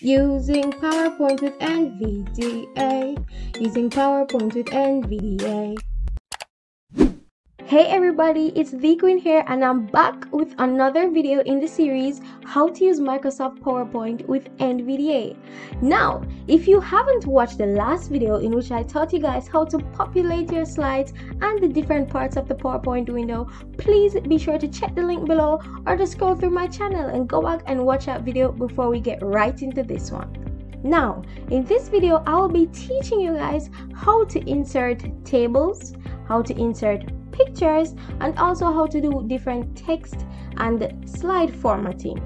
Using PowerPoint with NVDA. Using PowerPoint with NVDA. Hey everybody, it's Thee Quinn here and I'm back with another video in the series how to use Microsoft PowerPoint with NVDA. Now, if you haven't watched the last video in which I taught you guys how to populate your slides and the different parts of the PowerPoint window, please be sure to check the link below or just scroll through my channel and go back and watch that video before we get right into this one. Now, in this video, I will be teaching you guys how to insert tables, how to insert pictures and also how to do different text and slide formatting.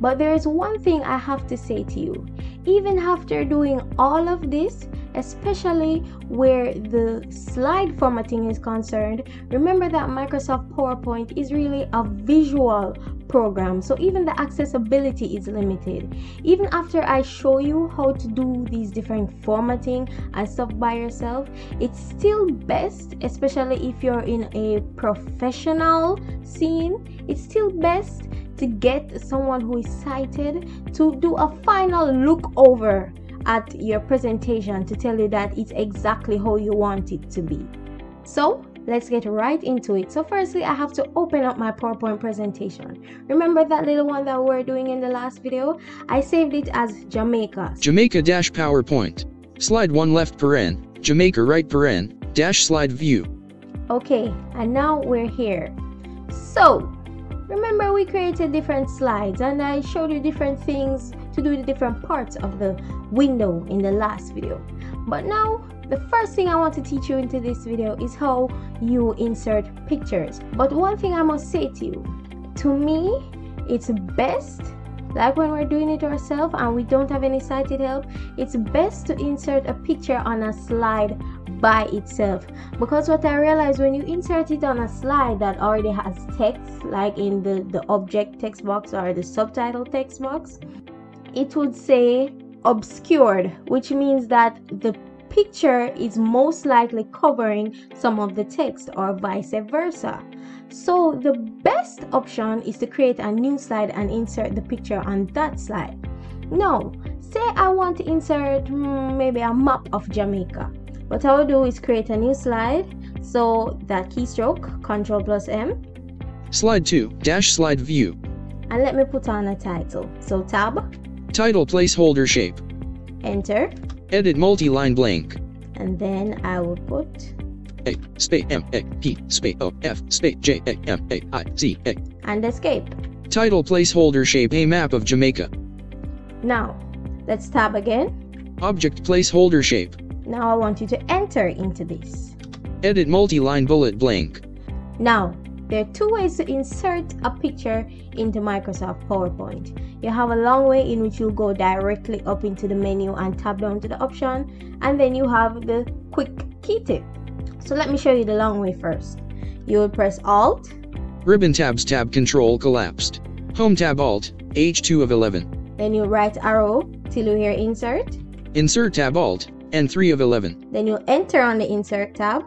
But there is one thing I have to say to you. Even after doing all of this, especially where the slide formatting is concerned, remember that Microsoft PowerPoint is really a visual program so even the accessibility is limited. Even after i show you how to do these different formatting and stuff by yourself it's still best especially if you're in a professional scene it's still best to get someone who is sighted to do a final look over at your presentation to tell you that it's exactly how you want it to be so let's get right into it. So firstly, I have to open up my PowerPoint presentation. Remember that little one that we are doing in the last video? I saved it as Jamaica. Jamaica dash PowerPoint. Slide 1 left paren, Jamaica right paren, dash slide view. Okay, and now we're here. So, remember we created different slides and I showed you different things to do the different parts of the window in the last video. But now the first thing I want to teach you into this video is how you insert pictures. But one thing I must say to you, to me, it's best like when we're doing it ourselves and we don't have any sighted help, it's best to insert a picture on a slide by itself because what I realized when you insert it on a slide that already has text like in the the object text box or the subtitle text box it would say obscured which means that the picture is most likely covering some of the text or vice versa. So the best option is to create a new slide and insert the picture on that slide. Now, say I want to insert hmm, maybe a map of Jamaica. What I will do is create a new slide. So that keystroke, Control plus M. Slide 2, dash slide view. And let me put on a title. So tab. Title placeholder shape. Enter. Edit multi-line blank. And then I will put A space M A P space O F space J A M A I C A. And escape. Title placeholder shape A map of Jamaica. Now, let's tab again. Object placeholder shape. Now I want you to enter into this. Edit multi-line bullet blank. Now, there are two ways to insert a picture into Microsoft PowerPoint. You have a long way in which you'll go directly up into the menu and tap down to the option, and then you have the quick key tip. So let me show you the long way first. You will press Alt. Ribbon tabs tab control collapsed. Home tab Alt, H2 of 11. Then you right arrow till you hear Insert. Insert tab Alt, N3 of 11. Then you enter on the Insert tab.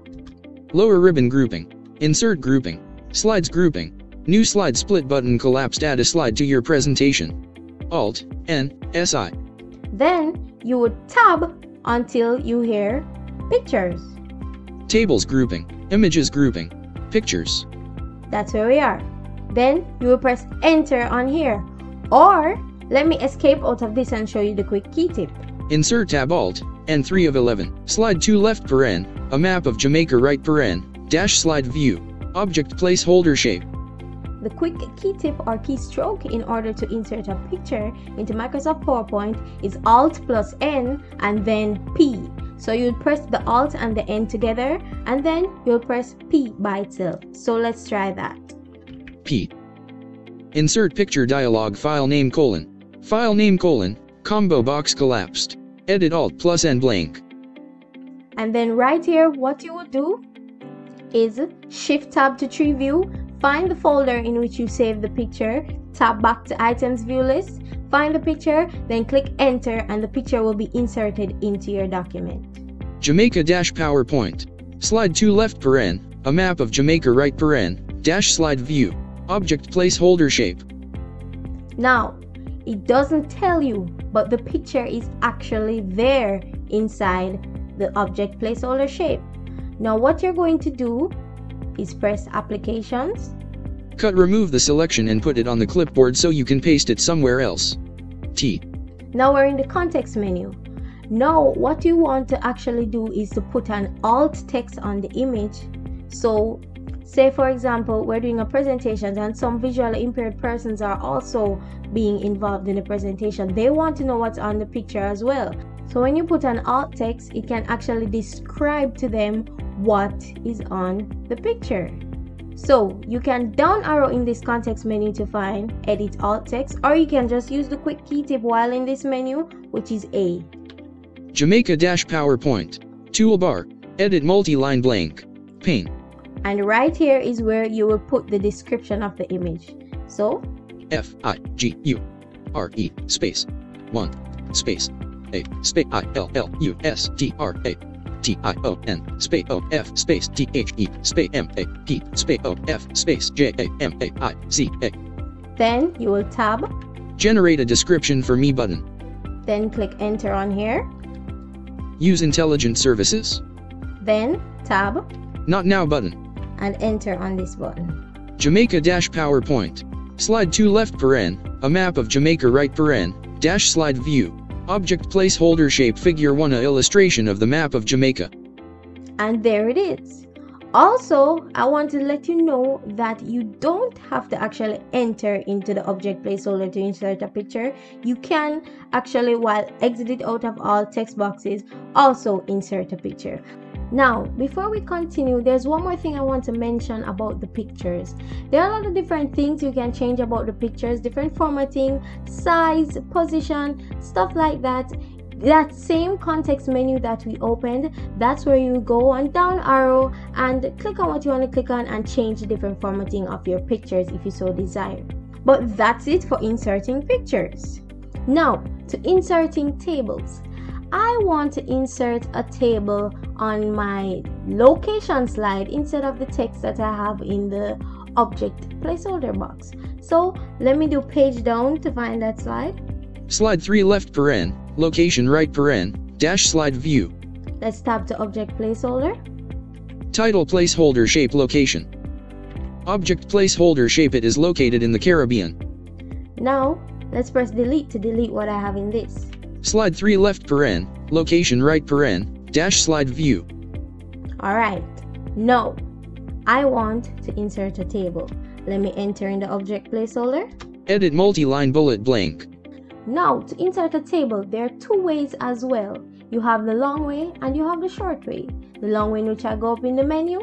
Lower ribbon grouping. Insert grouping. Slides grouping. New slide split button collapsed add a slide to your presentation. Alt, N, S, I. Then you would tab until you hear pictures. Tables grouping, images grouping, pictures. That's where we are. Then you will press enter on here. Or let me escape out of this and show you the quick key tip. Insert tab Alt, N3 of 11. Slide 2 left paren, a map of Jamaica right paren, dash slide view. Object placeholder shape. The quick key tip or keystroke in order to insert a picture into Microsoft PowerPoint is Alt plus N and then P. So you'll press the Alt and the N together and then you'll press P by itself. So let's try that. P. Insert picture dialog file name colon. File name colon, combo box collapsed. Edit Alt plus N blank. And then right here, what you would do is Shift Tab to Tree View, find the folder in which you saved the picture, tap back to Items View List, find the picture, then click Enter and the picture will be inserted into your document. Jamaica dash PowerPoint. Slide 2 left paren, a map of Jamaica right paren, dash slide view. Object placeholder shape. Now, it doesn't tell you, but the picture is actually there inside the object placeholder shape. Now what you're going to do is press applications. Cut remove the selection and put it on the clipboard so you can paste it somewhere else. T. Now we're in the context menu. Now what you want to actually do is to put an alt text on the image. So say for example we're doing a presentation and some visually impaired persons are also being involved in the presentation. They want to know what's on the picture as well. So when you put an alt text, it can actually describe to them what is on the picture. So you can down arrow in this context menu to find edit alt text or you can just use the quick key tip while in this menu which is A. Jamaica Dash PowerPoint. Toolbar. Edit multi-line blank. Pane. And right here is where you will put the description of the image. So F I G U R E space 1 space A space I L L U S T R A T I O N space O F space T H E space M A P space O F space J A M A I C A. Then you will tab. Generate a description for me button. Then click enter on here. Use intelligent services. Then tab. Not now button. And enter on this button. Jamaica dash PowerPoint. Slide 2 left paren, a map of Jamaica right paren, dash slide view. Object placeholder shape figure 1 a illustration of the map of Jamaica. And there it is. Also, I want to let you know that you don't have to actually enter into the object placeholder to insert a picture. You can actually, while exited out of all text boxes, also insert a picture. Now, before we continue, there's one more thing I want to mention about the pictures. There are a lot of different things you can change about the pictures, different formatting, size, position, stuff like that. That same context menu that we opened, that's where you go on down arrow and click on what you want to click on and change the different formatting of your pictures if you so desire. But that's it for inserting pictures. Now, to inserting tables. I want to insert a table on my location slide instead of the text that I have in the object placeholder box. So let me do page down to find that slide. Slide 3 left paren, location right paren, dash slide view. Let's tap to object placeholder. Title placeholder shape location. Object placeholder shape it is located in the Caribbean. Now let's press delete to delete what I have in this. Slide 3 left paren, location right paren, dash slide view. Alright, now I want to insert a table. Let me enter in the object placeholder. Edit multi-line bullet blank. Now to insert a table, there are two ways as well. You have the long way and you have the short way. The long way in which I go up in the menu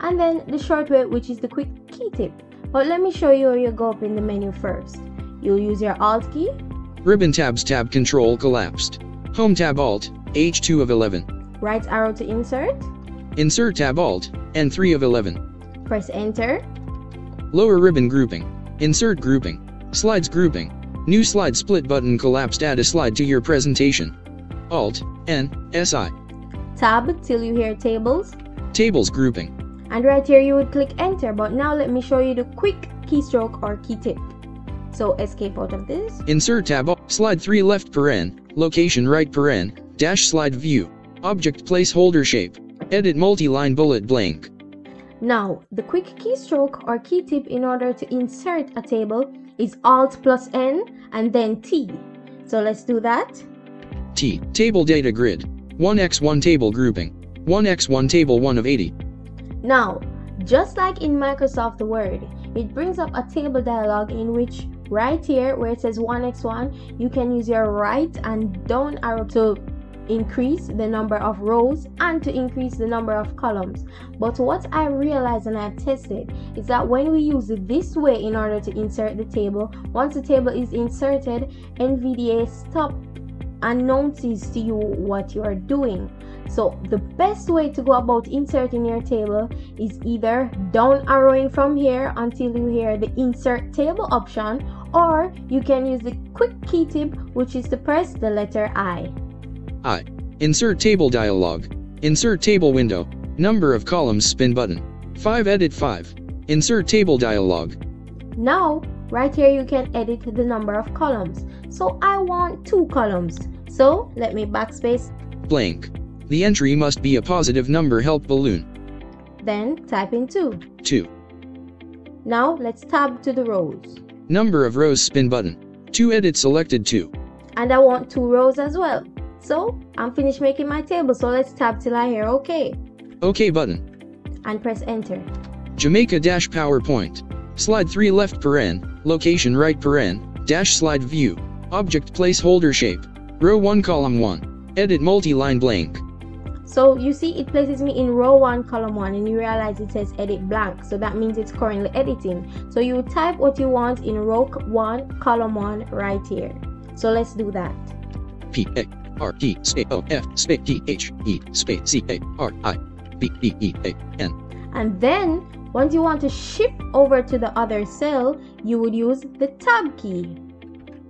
and then the short way which is the quick key tip. But let me show you where you go up in the menu first. You'll use your Alt key Ribbon tabs tab control collapsed. Home tab Alt, H2 of 11. Right arrow to insert. Insert tab Alt, N3 of 11. Press enter. Lower ribbon grouping. Insert grouping. Slides grouping. New slide split button collapsed add a slide to your presentation. Alt, N, SI. Tab till you hear tables. Tables grouping. And right here you would click enter but now let me show you the quick keystroke or key tip. So escape out of this. Insert tab, slide 3 left paren, location right paren, dash slide view, object placeholder shape, edit multi-line bullet blank. Now, the quick keystroke or key tip in order to insert a table is Alt plus N and then T. So let's do that. T, table data grid, 1x1 table grouping, 1x1 table 1 of 80. Now, just like in Microsoft Word, it brings up a table dialog in which right here where it says 1x1 you can use your right and down arrow to increase the number of rows and to increase the number of columns. But what i realized and i've tested is that when we use it this way in order to insert the table once the table is inserted nvda stop announces to you what you are doing. So the best way to go about inserting your table is either down arrowing from here until you hear the insert table option or you can use the quick key tip which is to press the letter I. I. Insert table dialog. Insert table window. Number of columns spin button. 5 edit 5. Insert table dialog. Now right here you can edit the number of columns. So I want two columns. So let me backspace. Blank. The entry must be a positive number help balloon. Then type in 2. 2. Now let's tab to the rows. Number of rows spin button. 2 edit selected 2. And I want two rows as well. So I'm finished making my table so let's tab till I hear OK. OK button. And press enter. Jamaica dash PowerPoint. Slide 3 left paren, location right paren, dash slide view, object placeholder shape, row 1 column 1, edit multi-line blank. So you see it places me in row 1 column 1 and you realize it says edit blank so that means it's currently editing. So you type what you want in row 1 column 1 right here. So let's do that. P A R T space O F space T H E space C A R I B E E A N. And then once you want to shift over to the other cell, you would use the tab key.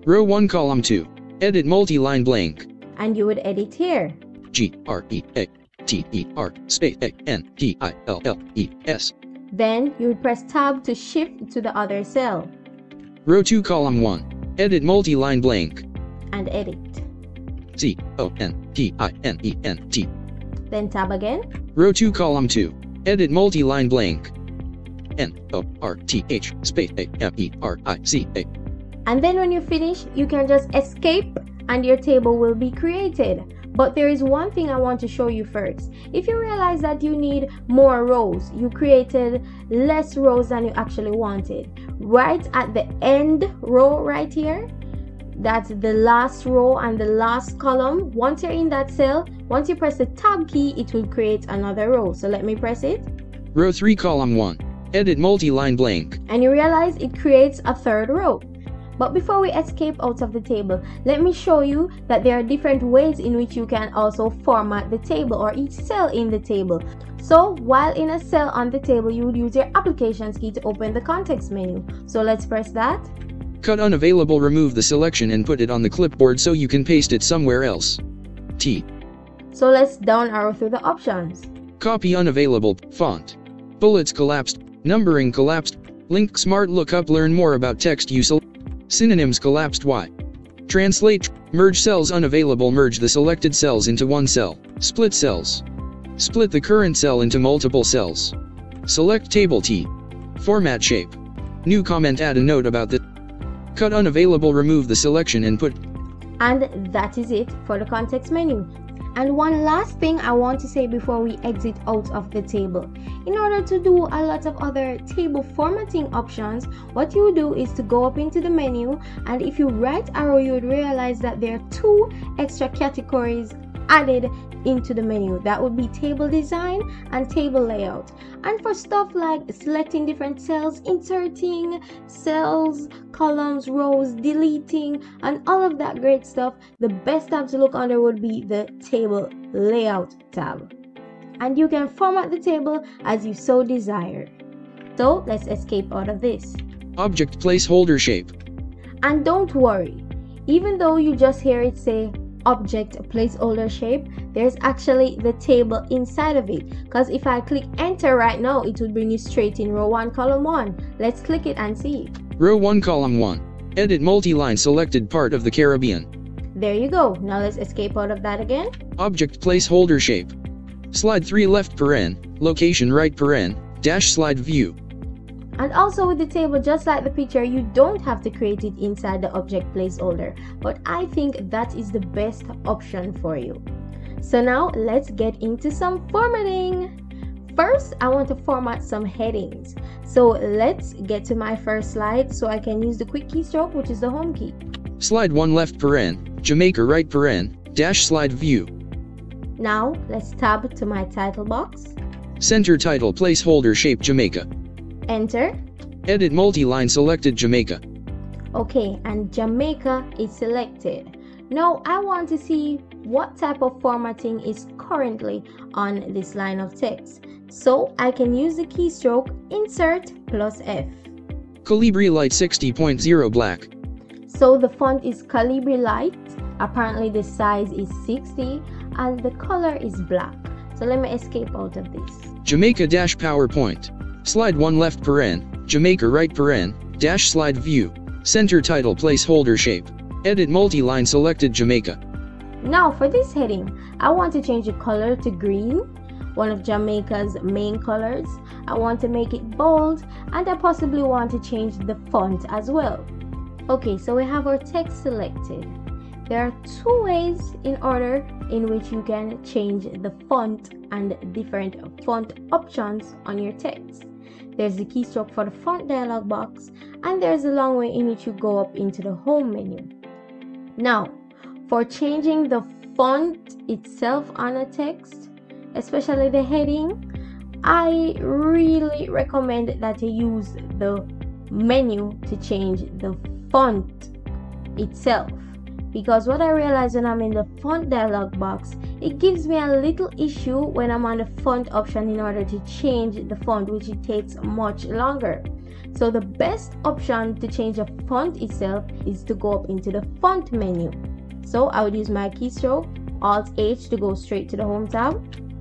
Row 1 column 2. Edit multi-line blank. And you would edit here. G R E A T E R space A N T I L L E S. Then you would press tab to shift to the other cell. Row 2 column 1. Edit multi-line blank. And edit. C O N T I N E N T. Then tab again. Row 2 column 2. Edit multi-line blank. N O R T H space A M E R I C A. And then when you finish, you can just escape and your table will be created. But there is one thing I want to show you first. If you realize that you need more rows, you created less rows than you actually wanted. Right at the end row right here, that's the last row and the last column. Once you're in that cell, once you press the tab key, it will create another row. So let me press it. Row 3 column 1. Edit multi-line blank. And you realize it creates a third row. But before we escape out of the table, let me show you that there are different ways in which you can also format the table or each cell in the table. So while in a cell on the table, you would use your applications key to open the context menu. So let's press that. Cut unavailable remove the selection and put it on the clipboard so you can paste it somewhere else. T. So let's down arrow through the options. Copy unavailable, font. Bullets collapsed, numbering collapsed, link smart lookup learn more about text use. Synonyms collapsed Y. Translate, merge cells unavailable merge the selected cells into one cell, split cells. Split the current cell into multiple cells. Select table T. Format shape. New comment add a note about the Cut unavailable remove the selection and put And that is it for the context menu. And one last thing I want to say before we exit out of the table. In order to do a lot of other table formatting options, what you do is to go up into the menu and if you right arrow you would realize that there are two extra categories added into the menu. That would be table design and table layout. And for stuff like selecting different cells, inserting cells, columns, rows, deleting, and all of that great stuff, the best tab to look under would be the table layout tab. And you can format the table as you so desire. So let's escape out of this. Object placeholder shape. And don't worry, even though you just hear it say object placeholder shape there's actually the table inside of it. Because if I click enter right now it would bring you straight in row 1 column 1 let's click it and see. Row 1 column 1 edit multi-line selected part of the Caribbean. There you go. Now let's escape out of that again. Object placeholder shape. Slide 3 left paren. Location right paren. Dash slide view and also with the table, just like the picture, you don't have to create it inside the object placeholder. But I think that is the best option for you. So now let's get into some formatting. First, I want to format some headings. So let's get to my first slide so I can use the quick keystroke, which is the home key. Slide 1 left paren, Jamaica right paren, dash slide view. Now let's tab to my title box. Center title placeholder shape Jamaica. Enter. Edit multi-line selected Jamaica. Okay, and Jamaica is selected. Now I want to see what type of formatting is currently on this line of text. So I can use the keystroke Insert plus F. Calibri Light 60.0 black. So the font is Calibri Light. Apparently the size is 60 and the color is black. So let me escape out of this. Jamaica dash PowerPoint. Slide 1 left paren, Jamaica right paren, dash slide view, center title placeholder shape, edit multi-line selected Jamaica. Now for this heading, I want to change the color to green, one of Jamaica's main colors. I want to make it bold and I possibly want to change the font as well. Okay, so we have our text selected. There are two ways in order in which you can change the font and different font options on your text. There's the keystroke for the font dialog box and there's a long way in which you go up into the home menu. Now, for changing the font itself on a text, especially the heading, I really recommend that you use the menu to change the font itself because what I realize when I'm in the font dialog box, it gives me a little issue when I'm on the font option in order to change the font, which it takes much longer. So the best option to change the font itself is to go up into the font menu. So I would use my keystroke, Alt H to go straight to the home tab,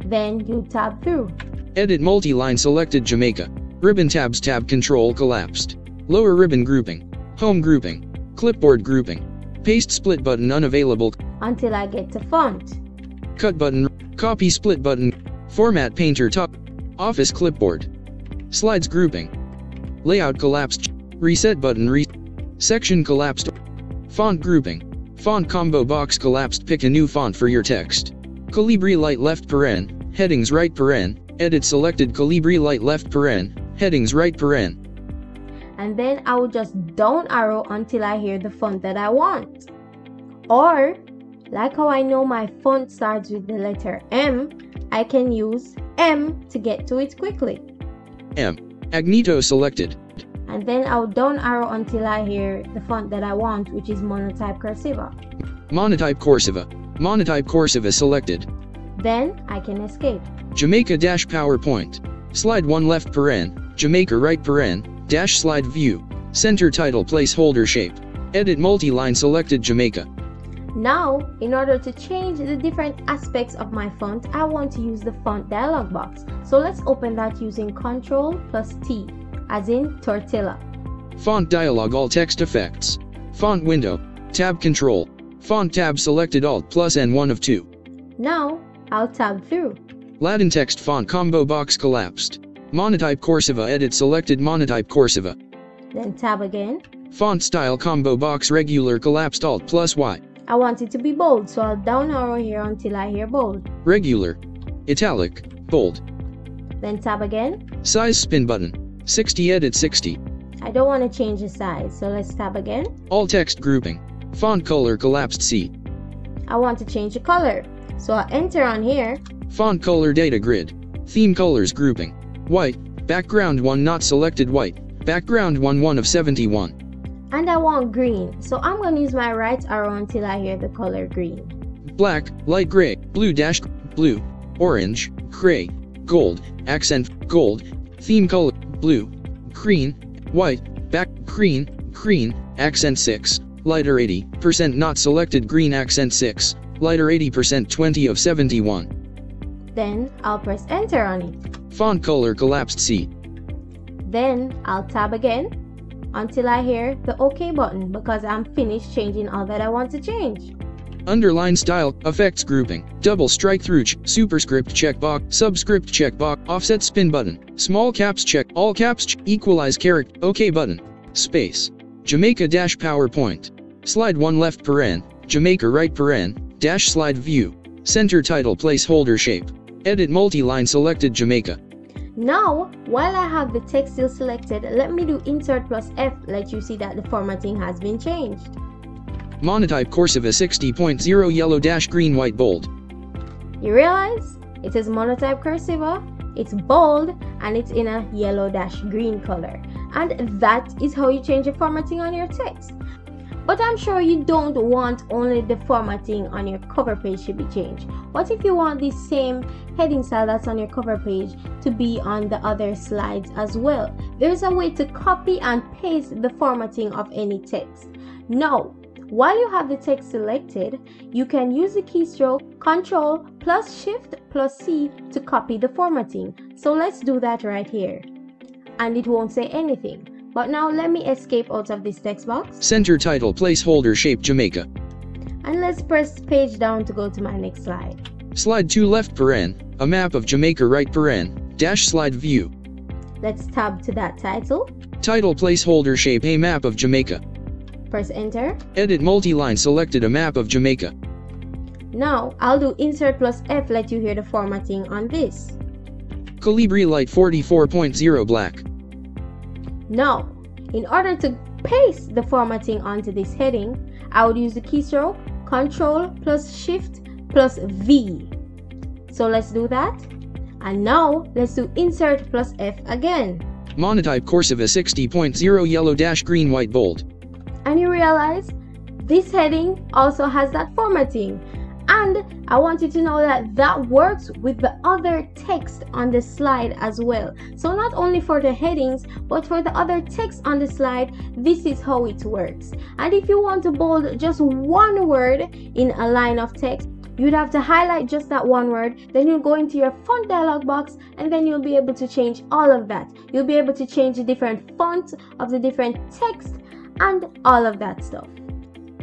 then you tab through. Edit multi-line selected Jamaica. Ribbon tabs tab control collapsed. Lower ribbon grouping. Home grouping. Clipboard grouping. Paste split button unavailable. Until I get to font. Cut button. Copy split button. Format painter top. Office clipboard. Slides grouping. Layout collapsed. Reset button re Section collapsed. Font grouping. Font combo box collapsed. Pick a new font for your text. Calibri light left paren. Headings right paren. Edit selected Calibri light left paren. Headings right paren and then I will just down arrow until I hear the font that I want. Or, like how I know my font starts with the letter M, I can use M to get to it quickly. M. Magneto selected. And then I'll down arrow until I hear the font that I want, which is Monotype Corsiva. Monotype Corsiva. Monotype Corsiva selected. Then I can escape. Jamaica dash PowerPoint. Slide 1 left paren, Jamaica right paren, Dash slide view. Center title placeholder shape. Edit multi-line selected Jamaica. Now, in order to change the different aspects of my font, I want to use the font dialog box. So let's open that using Ctrl plus T, as in tortilla. Font dialog all text effects. Font window. Tab control. Font tab selected Alt plus N1 of 2. Now, I'll tab through. Latin text font combo box collapsed. Monotype Corsiva edit selected Monotype Corsiva. Then tab again. Font style combo box regular collapsed Alt plus Y. I want it to be bold, so I'll down arrow here until I hear bold. Regular. Italic. Bold. Then tab again. Size spin button. 60 edit 60. I don't want to change the size, so let's tab again. All text grouping. Font color collapsed C. I want to change the color, so I'll enter on here. Font color data grid. Theme colors grouping. White. Background 1 not selected white. Background 1 1 of 71. And I want green, so I'm going to use my right arrow until I hear the color green. Black, light gray, blue dash, blue, orange, gray, gold, accent, gold, theme color, blue, green, white, back, green, green, accent 6, lighter 80%, not selected green. Accent 6, lighter 80% 20 of 71. Then I'll press enter on it. Font color collapsed C. Then I'll tab again until I hear the OK button because I'm finished changing all that I want to change. Underline style, effects grouping, double strike through, ch superscript checkbox, subscript checkbox, offset spin button, small caps check, all caps ch equalize character, OK button, space, Jamaica dash PowerPoint, slide 1 left paren, Jamaica right paren, dash slide view, center title placeholder shape, edit multi-line selected Jamaica, now, while I have the text still selected, let me do insert plus F let you see that the formatting has been changed. Monotype Corsiva 60.0 yellow dash green white bold. You realize? It is monotype Corsiva, it's bold, and it's in a yellow dash green color. And that is how you change the formatting on your text. But I'm sure you don't want only the formatting on your cover page to be changed. What if you want the same heading style that's on your cover page to be on the other slides as well? There's a way to copy and paste the formatting of any text. Now, while you have the text selected, you can use the keystroke Control plus Shift plus C to copy the formatting. So let's do that right here. And it won't say anything. But now let me escape out of this text box. Center title placeholder shape Jamaica. And let's press page down to go to my next slide. Slide 2 left paren, a map of Jamaica right paren, dash slide view. Let's tab to that title. Title placeholder shape a map of Jamaica. Press enter. Edit multi-line selected a map of Jamaica. Now I'll do insert plus F let you hear the formatting on this. Calibri light 44.0 black. Now, in order to paste the formatting onto this heading, I would use the keystroke Control plus Shift plus V. So let's do that. And now let's do insert plus F again. Monotype Corsiva 60.0 yellow dash green white bold. And you realize this heading also has that formatting. And I want you to know that that works with the other text on the slide as well. So not only for the headings, but for the other text on the slide, this is how it works. And if you want to bold just one word in a line of text, you'd have to highlight just that one word then you'll go into your font dialog box and then you'll be able to change all of that you'll be able to change the different fonts of the different text and all of that stuff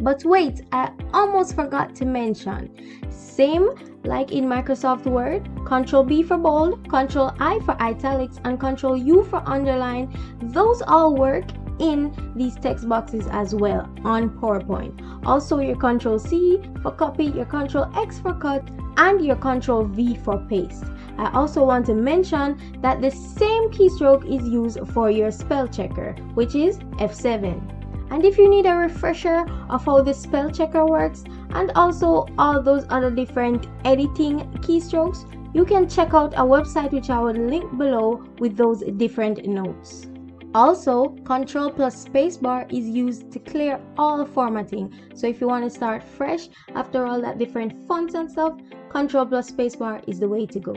but wait i almost forgot to mention same like in microsoft word control b for bold control i for italics and control u for underline those all work in these text boxes as well on PowerPoint. Also your Control C for copy, your Control X for cut, and your Control V for paste. I also want to mention that the same keystroke is used for your spell checker, which is F7. And if you need a refresher of how the spell checker works and also all those other different editing keystrokes, you can check out our website which I will link below with those different notes. Also, Control plus Spacebar is used to clear all formatting. So if you want to start fresh after all that different fonts and stuff, Control plus Spacebar is the way to go.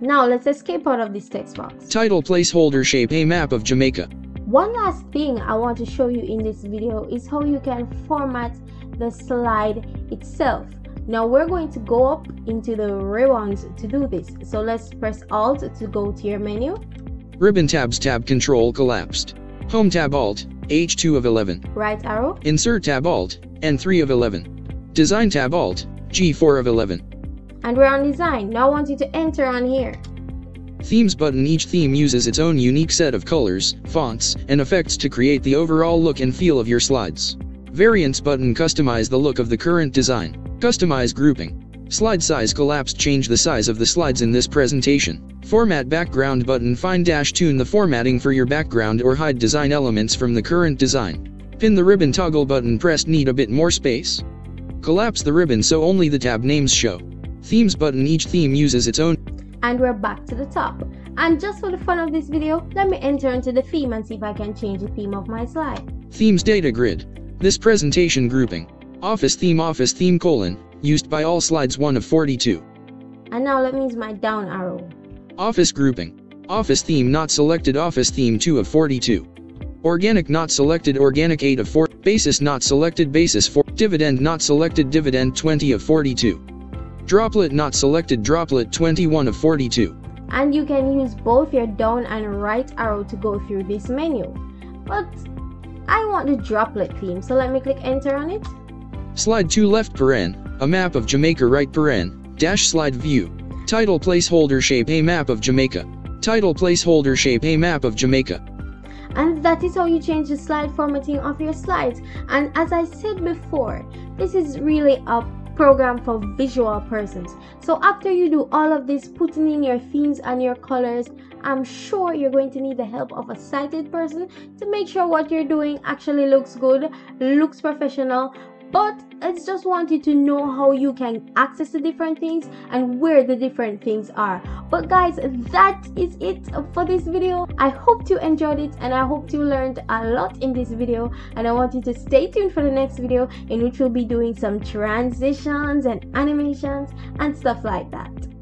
Now let's escape out of this text box. Title placeholder shape a map of Jamaica. One last thing I want to show you in this video is how you can format the slide itself. Now we're going to go up into the ribbons to do this. So let's press Alt to go to your menu Ribbon tabs tab control collapsed. Home tab Alt, H2 of 11. Right arrow. Insert tab Alt, N3 of 11. Design tab Alt, G4 of 11. And we're on design. Now I want you to enter on here. Themes button Each theme uses its own unique set of colors, fonts, and effects to create the overall look and feel of your slides. Variants button Customize the look of the current design. Customize grouping. Slide size collapsed Change the size of the slides in this presentation. Format background button Fine dash tune the formatting for your background or hide design elements from the current design. Pin the ribbon toggle button pressed need a bit more space. Collapse the ribbon so only the tab names show. Themes button each theme uses its own. And we're back to the top. And just for the fun of this video, let me enter into the theme and see if I can change the theme of my slide. Themes data grid. This presentation grouping. Office theme office theme colon, used by all slides 1 of 42. And now let me use my down arrow. Office grouping. Office theme not selected Office theme 2 of 42. Organic not selected Organic 8 of 4. Basis not selected Basis 4. Dividend not selected Dividend 20 of 42. Droplet not selected Droplet 21 of 42. And you can use both your down and right arrow to go through this menu. But I want the droplet theme, so let me click enter on it. Slide 2 left paren, a map of Jamaica right paren, dash slide view. Title placeholder shape a map of Jamaica. Title placeholder shape a map of Jamaica. And that is how you change the slide formatting of your slides. And as I said before, this is really a program for visual persons. So after you do all of this, putting in your themes and your colors, I'm sure you're going to need the help of a sighted person to make sure what you're doing actually looks good, looks professional, but I just want you to know how you can access the different things and where the different things are. But guys, that is it for this video. I hope you enjoyed it and I hope you learned a lot in this video and I want you to stay tuned for the next video in which we'll be doing some transitions and animations and stuff like that.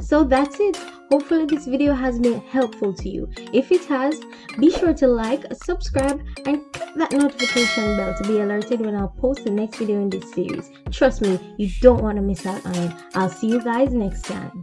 So that's it. Hopefully this video has been helpful to you. If it has, be sure to like, subscribe, and click that notification bell to be alerted when I'll post the next video in this series. Trust me, you don't want to miss out on it. I'll see you guys next time.